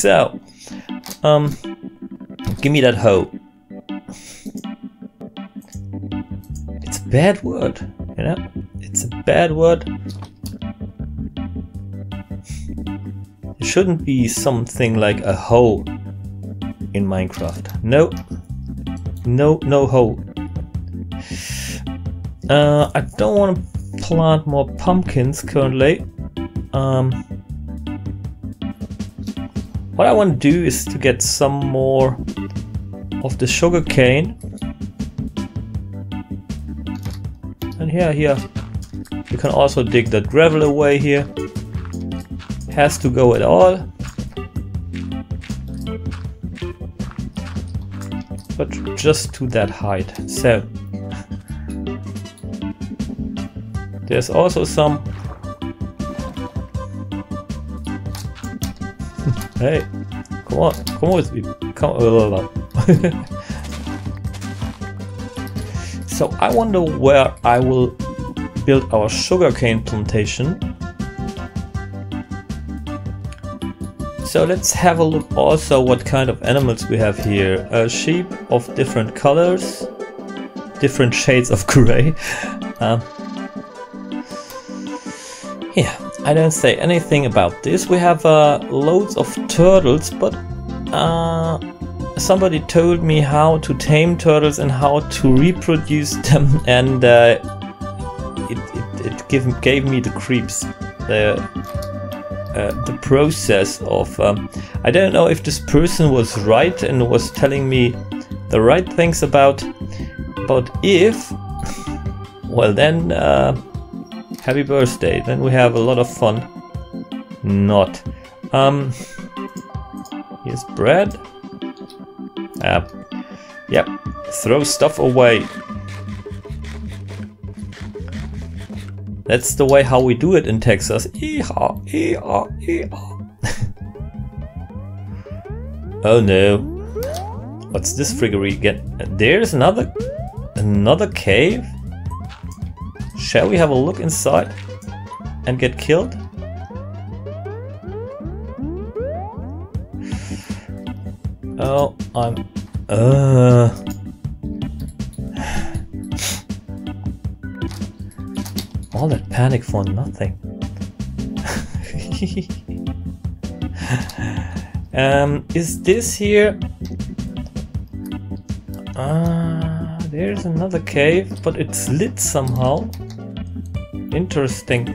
So, um, give me that hoe. It's a bad word, you know? It's a bad word. It shouldn't be something like a hoe in Minecraft. No. No, no hoe. Uh, I don't want to plant more pumpkins currently. Um, what I want to do is to get some more of the sugar cane. And here, here, you can also dig that gravel away here. Has to go at all. But just to that height. So, there's also some Hey, come on, come with me. Come so I wonder where I will build our sugarcane plantation. So let's have a look also what kind of animals we have here. A sheep of different colors, different shades of gray. Uh, yeah, I don't say anything about this. We have uh, loads of turtles, but uh, somebody told me how to tame turtles and how to reproduce them, and uh, it, it, it give, gave me the creeps. The uh, the process of um, I don't know if this person was right and was telling me the right things about but if well then uh, Happy birthday. Then we have a lot of fun. Not. Um, here's bread. Uh, yep. Throw stuff away. That's the way how we do it in Texas. Oh no. What's this friggery again? There's another another cave? Shall we have a look inside and get killed? Oh, I'm... Uh... All that panic for nothing. um, is this here? Ah, uh, there's another cave, but it's lit somehow. Interesting.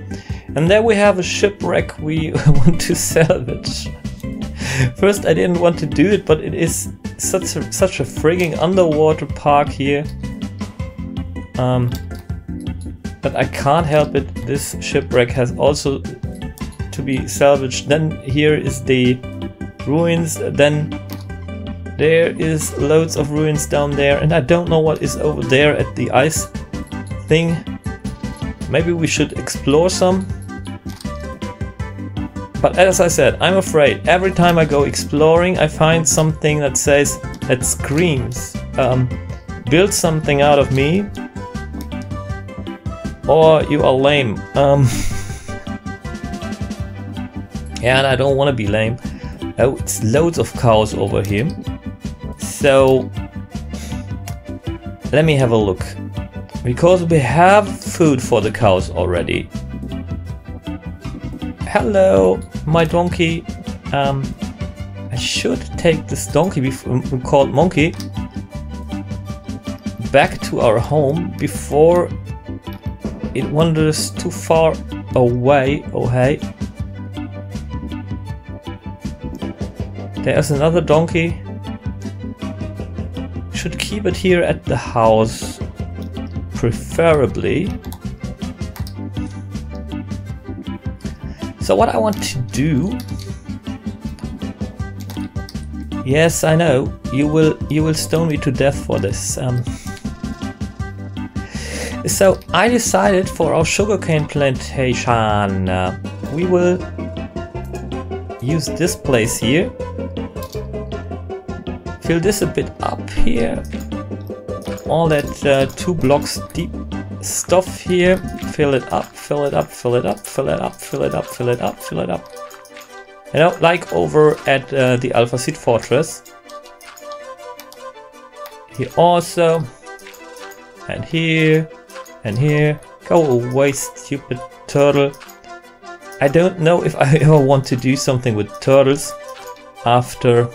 And there we have a shipwreck we want to salvage. First I didn't want to do it, but it is such a, such a frigging underwater park here. Um, but I can't help it. This shipwreck has also to be salvaged. Then here is the ruins. Then there is loads of ruins down there. And I don't know what is over there at the ice thing. Maybe we should explore some. But as I said, I'm afraid every time I go exploring, I find something that says, that screams, um, build something out of me, or you are lame. Um, yeah, and I don't want to be lame. Oh, it's loads of cows over here. So, let me have a look. Because we have food for the cows already. Hello, my donkey. Um, I should take this donkey, we called Monkey, back to our home before it wanders too far away. Oh hey. There's another donkey. Should keep it here at the house preferably. So what I want to do Yes, I know. You will you will stone me to death for this. Um, so I decided for our sugarcane plantation, uh, we will use this place here. Fill this a bit up here all that uh, two blocks deep stuff here. Fill it up, fill it up, fill it up, fill it up, fill it up, fill it up, fill it up. You know, like over at uh, the Alpha Seed Fortress. Here also. And here. And here. Go away, stupid turtle. I don't know if I ever want to do something with turtles after...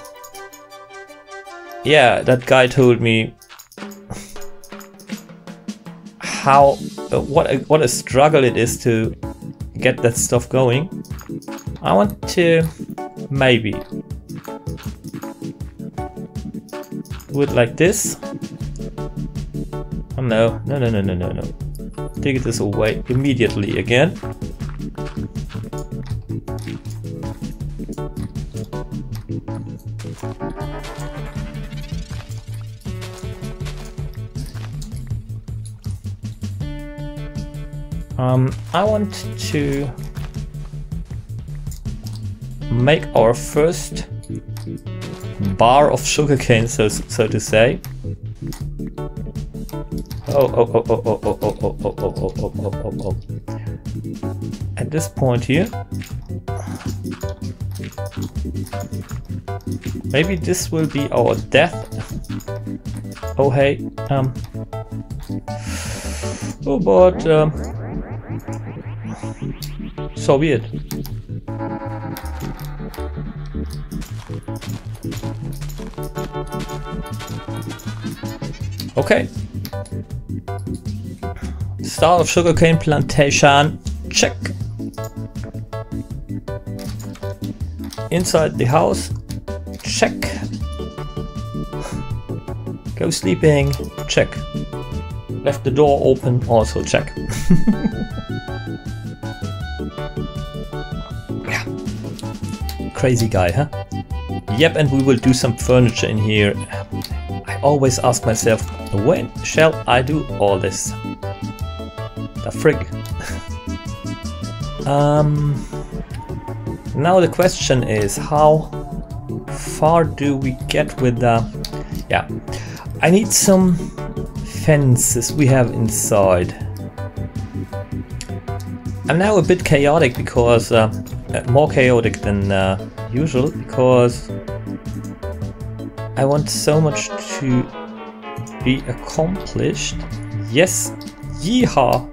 Yeah, that guy told me how uh, what a, what a struggle it is to get that stuff going. I want to maybe do it like this. Oh no, no, no, no, no, no, no. Take this away immediately again. I want to make our first bar of sugarcane, so so to say. Oh, oh, oh, oh, oh, oh, oh, oh, oh, oh, oh, oh, oh, oh, oh. At this point here, maybe this will be our death. Oh, hey, um, oh, but, um, so it. Okay. Start of sugarcane plantation. Check. Inside the house. Check. Go sleeping. Check. Left the door open. Also check. Crazy guy, huh? Yep, and we will do some furniture in here. I always ask myself, when shall I do all this? The frig. um, now the question is, how far do we get with the... Yeah, I need some fences we have inside. I'm now a bit chaotic because... Uh, more chaotic than uh, usual because I want so much to be accomplished. Yes, yeehaw!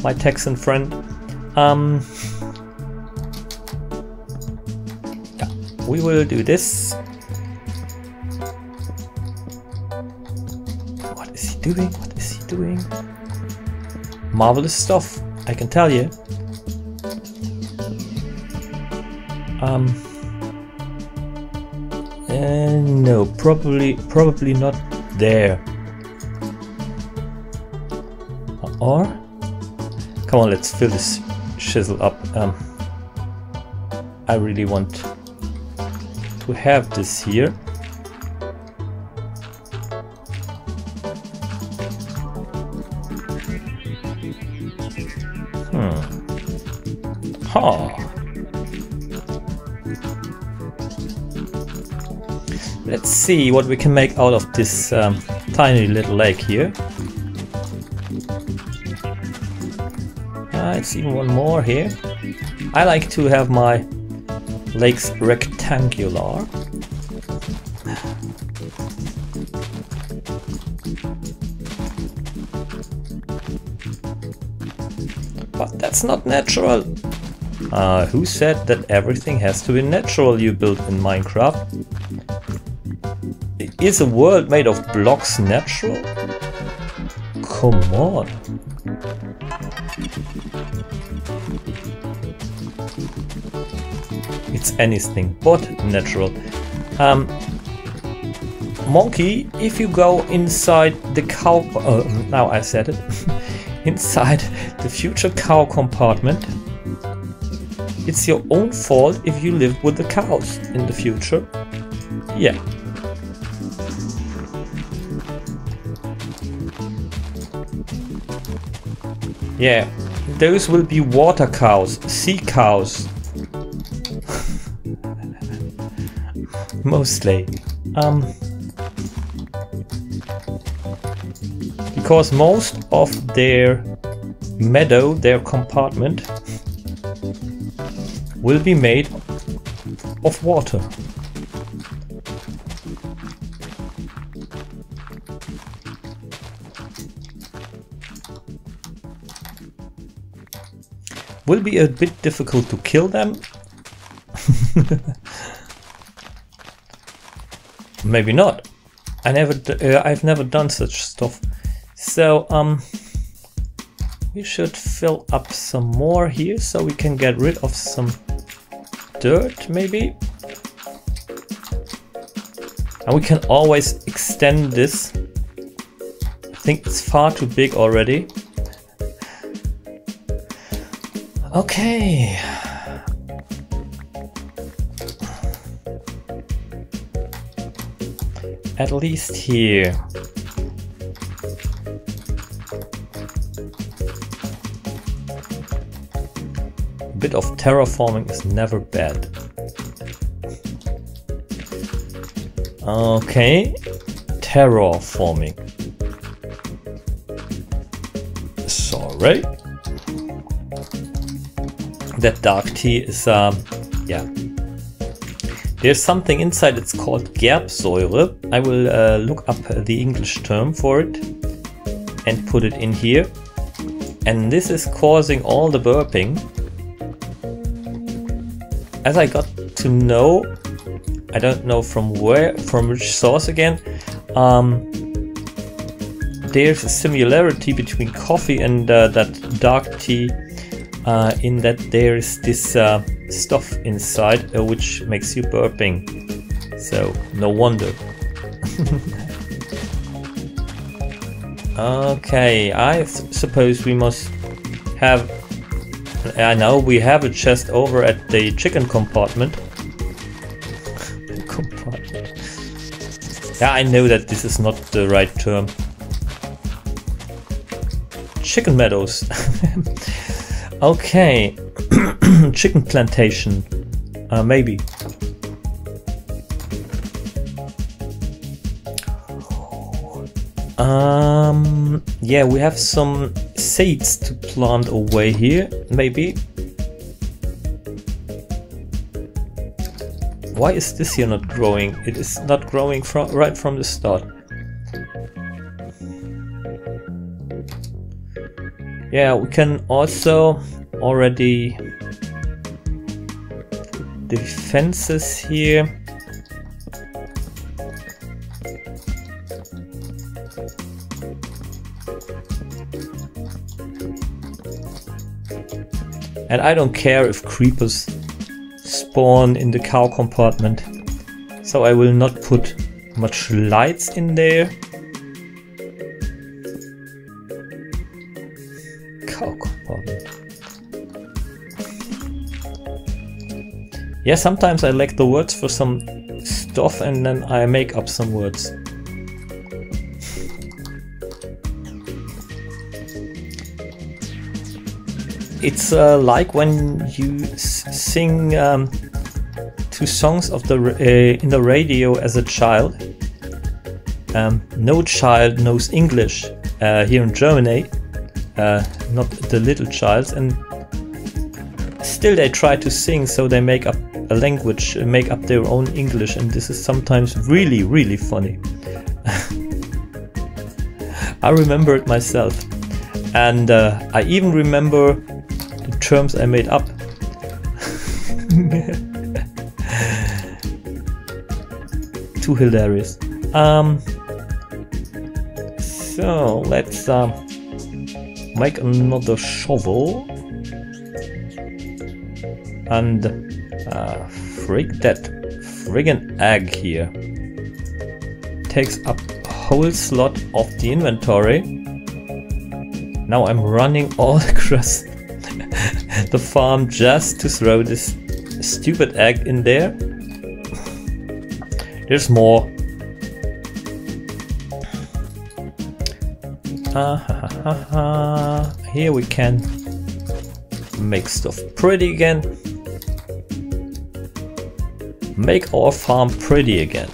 My Texan friend. Um, yeah, we will do this. What is he doing? What is he doing? Marvelous stuff, I can tell you. Um, uh, no, probably probably not there. Or, come on, let's fill this chisel up. Um, I really want to have this here. See what we can make out of this um, tiny little lake here. Uh, it's even one more here. I like to have my lakes rectangular. But that's not natural. Uh, who said that everything has to be natural you build in Minecraft? Is a world made of blocks natural? Come on. It's anything but natural. Um, monkey, if you go inside the cow... Uh, now I said it. inside the future cow compartment, it's your own fault if you live with the cows in the future. Yeah. Yeah, those will be water cows, sea cows. Mostly. Um, because most of their meadow, their compartment, will be made of water. Will be a bit difficult to kill them. Maybe not. I never, uh, I've never done such stuff. So, um, we should fill up some more here so we can get rid of some dirt, maybe. And we can always extend this. I think it's far too big already. Okay. At least here. A bit of terraforming is never bad. Okay, terraforming. Sorry that dark tea is, um, yeah. There's something inside, it's called Gerbsäure. I will uh, look up the English term for it and put it in here. And this is causing all the burping. As I got to know, I don't know from where, from which source again, um, there's a similarity between coffee and uh, that dark tea uh, in that there's this uh, stuff inside uh, which makes you burping. So no wonder. okay, I suppose we must have... I know we have a chest over at the chicken compartment. compartment. Yeah, I know that this is not the right term. Chicken meadows. Okay, chicken plantation, uh, maybe. Um, yeah, we have some seeds to plant away here, maybe. Why is this here not growing? It is not growing from right from the start. Yeah, we can also already defenses here. And I don't care if creepers spawn in the cow compartment. So I will not put much lights in there. Yeah, sometimes I lack the words for some stuff and then I make up some words. It's uh, like when you sing um, two songs of the uh, in the radio as a child. Um, no child knows English uh, here in Germany, uh, not the little child, and still they try to sing, so they make up language, make up their own English, and this is sometimes really, really funny. I remember it myself, and uh, I even remember the terms I made up. Too hilarious. Um, so let's uh, make another shovel and uh, frig that friggin' egg here. Takes up a whole slot of the inventory. Now I'm running all across the farm just to throw this stupid egg in there. There's more. Uh, ha, ha, ha, Here we can make stuff pretty again make our farm pretty again.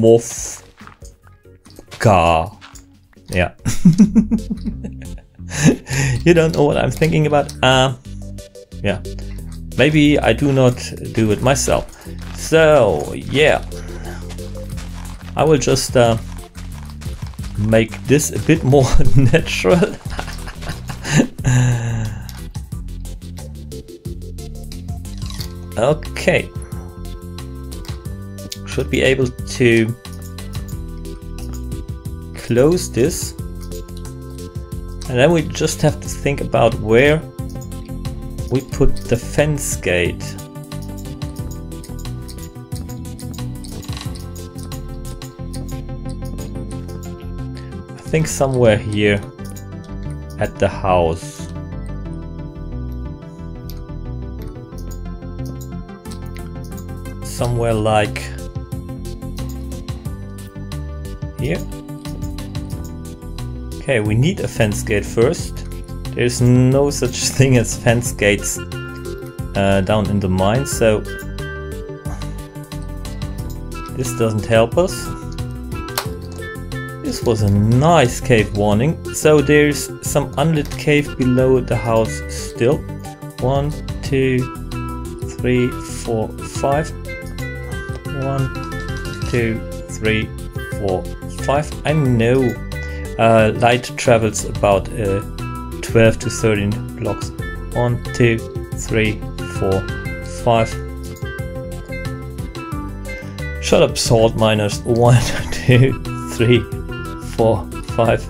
Mofka. Yeah. you don't know what I'm thinking about? Uh, yeah. Maybe I do not do it myself. So, yeah. I will just uh, make this a bit more natural. Okay. Should be able to close this. And then we just have to think about where we put the fence gate. I think somewhere here at the house. Somewhere like here. Okay, we need a fence gate first. There's no such thing as fence gates uh, down in the mine, so this doesn't help us. This was a nice cave warning. So there's some unlit cave below the house still. One, two, three, four, five. One, two, three, four, five. I know uh, light travels about uh, 12 to 13 blocks. 1, 2, 3, 4, 5. Shut up, salt miners. 1, 2, 3, 4, 5.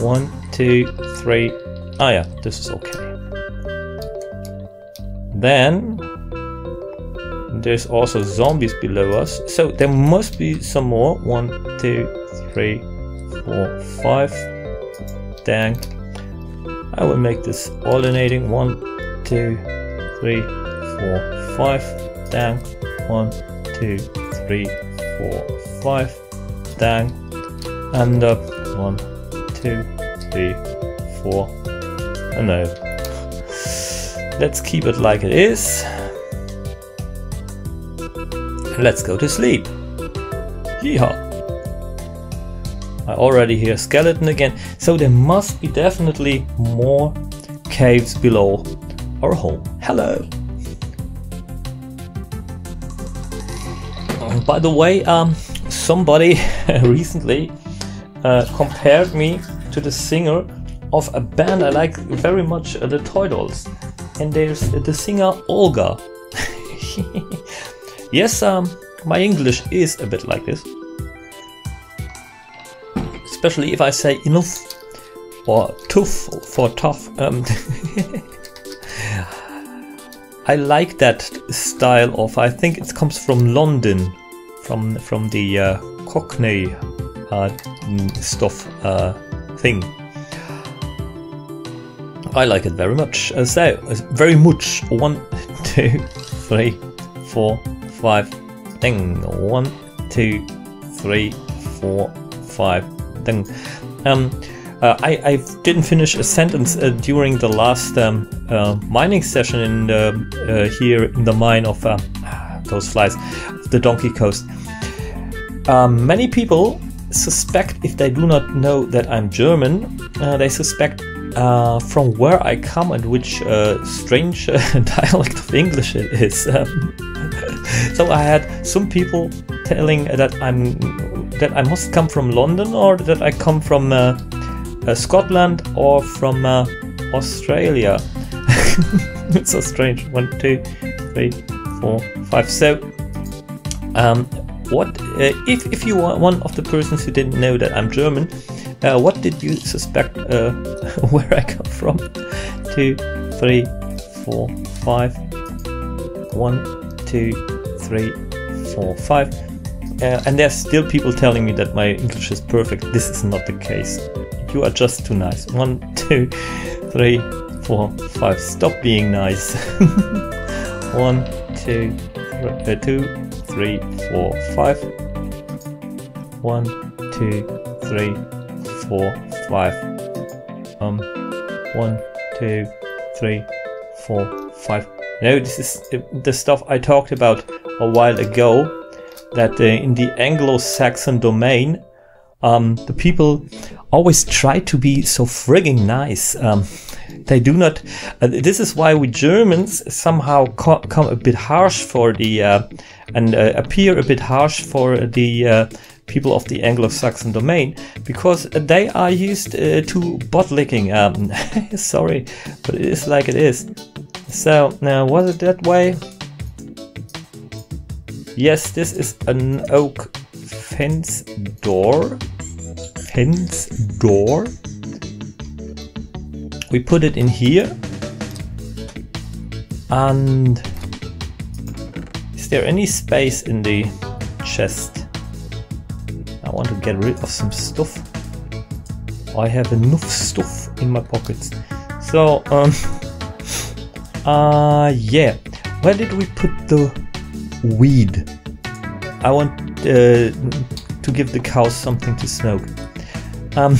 1, 2, 3. Ah, yeah, this is okay. Then there's also zombies below us, so there must be some more. One, two, three, four, five. Dang. I will make this alternating. One, two, three, four, five. Dang. One, two, three, four, five. Dang. And up. One, two, three, four. Oh no. Let's keep it like it is. Let's go to sleep. Yeehaw. I already hear skeleton again, so there must be definitely more caves below our home. Hello! By the way, um, somebody recently uh, compared me to the singer of a band I like very much, uh, the Toy Dolls. And there's the singer Olga. yes, um, my English is a bit like this especially if I say enough or tough for tough. Um, I like that style of. I think it comes from London, from from the uh, Cockney uh, stuff uh, thing. I like it very much. Uh, so uh, very much. One, two, three, four, five. Ding. One, two, three, four, five thing. Um, uh, I, I, didn't finish a sentence uh, during the last um, uh, mining session in uh, here in the mine of uh, those flies, the Donkey Coast. Um, many people suspect, if they do not know that I'm German, uh, they suspect from where I come and which strange dialect of English it is. Um, so I had some people telling that I'm that I must come from London or that I come from uh, uh, Scotland or from uh, Australia. it's so strange. One, two, three, four, five. So, um, what uh, if if you are one of the persons who didn't know that I'm German? Uh, what did you suspect uh, where I come from? Two, three, four, five. One, two, three, four, five. Uh, and there's still people telling me that my English is perfect. This is not the case. You are just too nice. One, two, three, four, five. Stop being nice. One, two, th uh, two, three, four, five. One, two, three, four, five. Um, one, two, three, four, five. No, this is the stuff I talked about a while ago that uh, in the Anglo-Saxon domain Um, the people always try to be so frigging nice. Um, they do not. Uh, this is why we Germans somehow co come a bit harsh for the uh, and uh, appear a bit harsh for the uh, people of the Anglo-Saxon domain because they are used uh, to butt licking. Um, sorry, but it is like it is. So now was it that way? Yes, this is an oak fence door. Fence door. We put it in here. And is there any space in the chest? I want to get rid of some stuff. I have enough stuff in my pockets. So, um, uh, yeah. Where did we put the weed? I want uh, to give the cows something to smoke. Um,